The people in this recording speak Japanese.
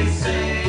they say.